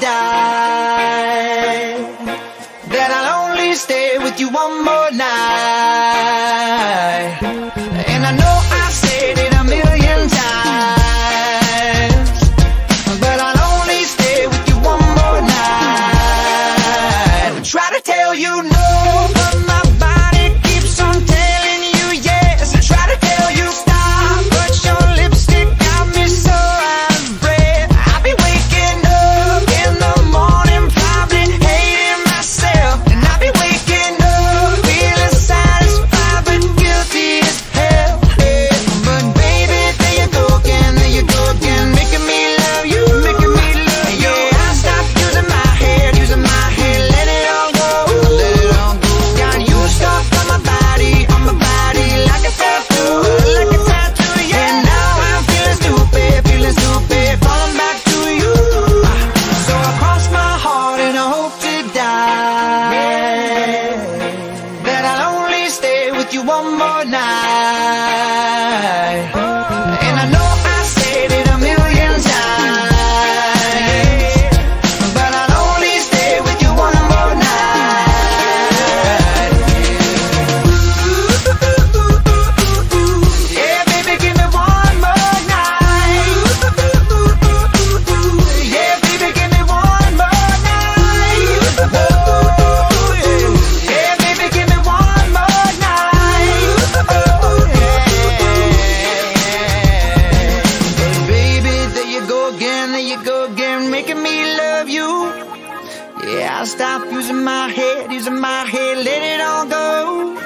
die. Then I'll only stay with you one more night. Stop using my head, using my head, let it all go.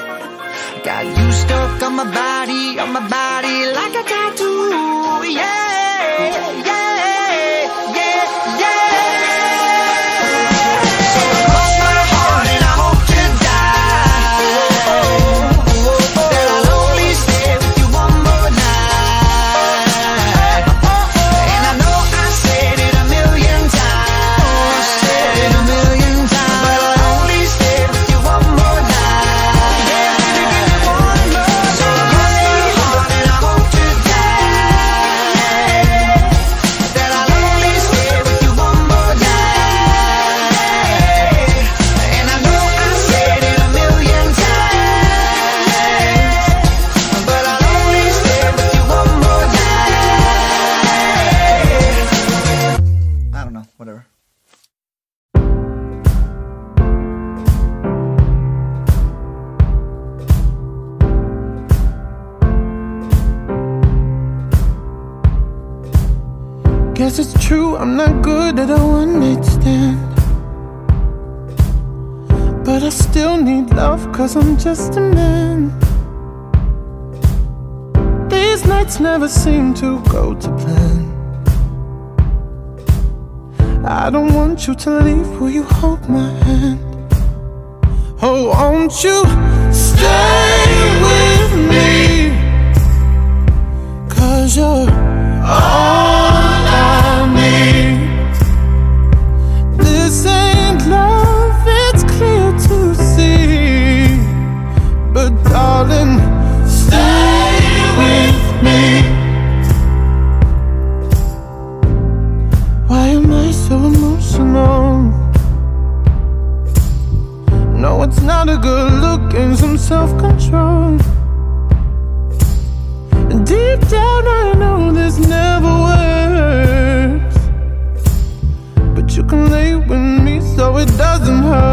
Got you stuck on my body, on my body like a tattoo. Yeah, I'm not good at a one night stand. But I still need love, cause I'm just a man. These nights never seem to go to plan. I don't want you to leave, will you hold my hand? Oh, won't you stay with me? Cause you're all doesn't hurt.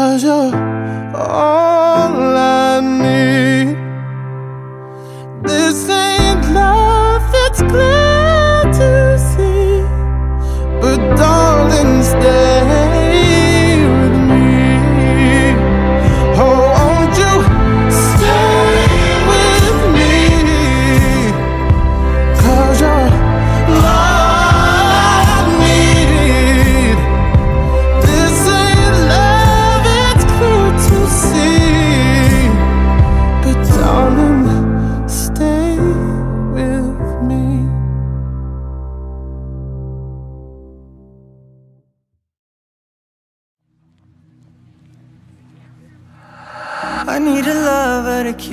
Cause you're all I need.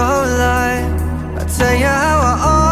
no lie I tell you how I always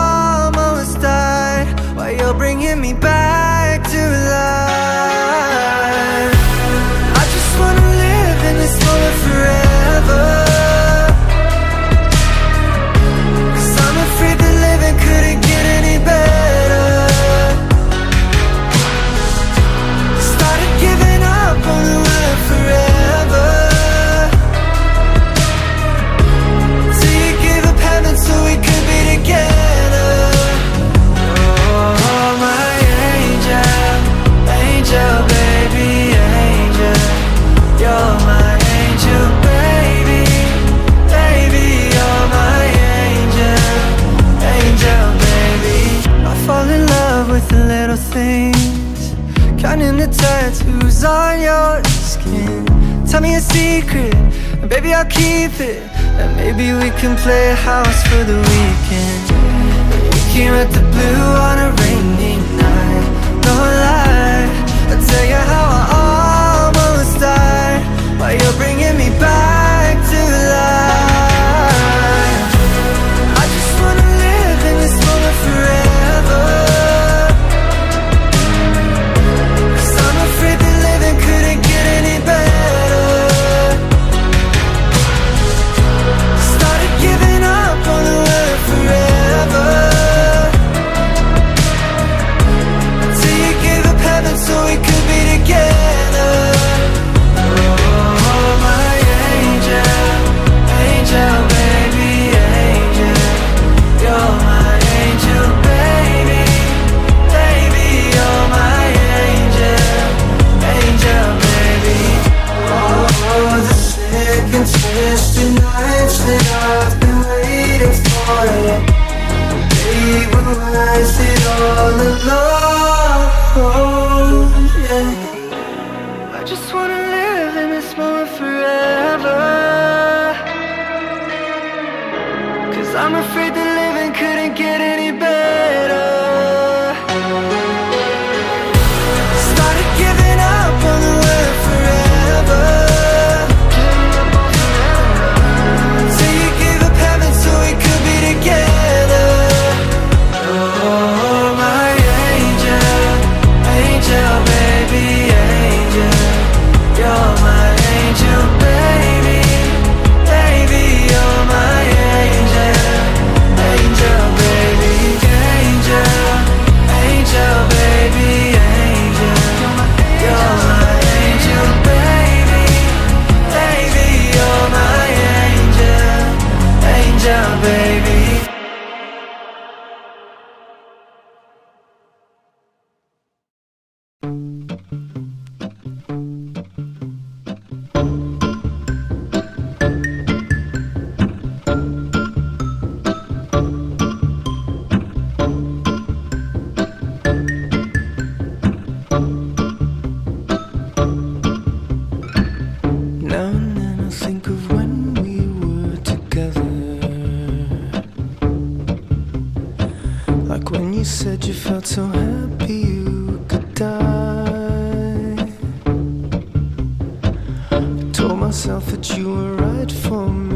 secret And baby, I'll keep it. And maybe we can play house for the weekend. You came at the blue on a rainy night. No lie. I'll tell you how I almost died. While you're bringing me back. myself that you were right for me.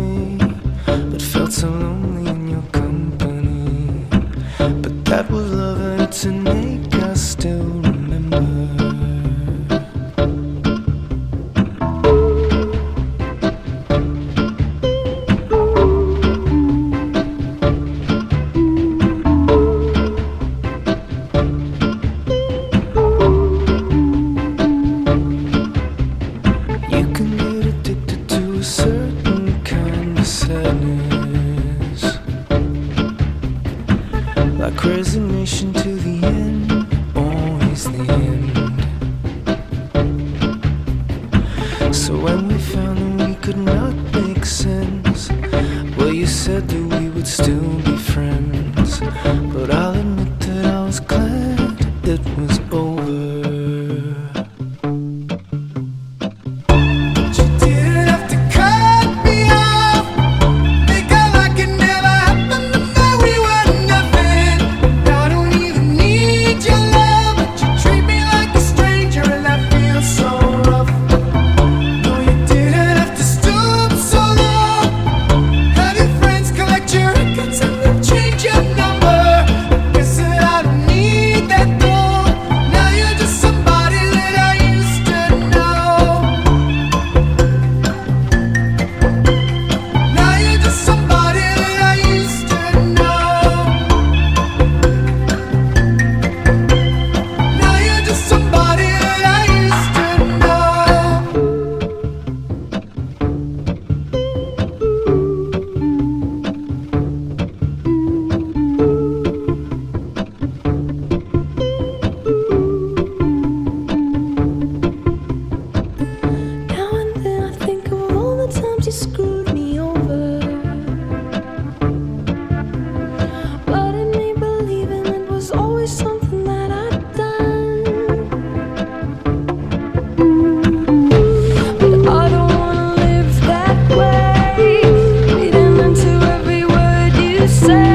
Say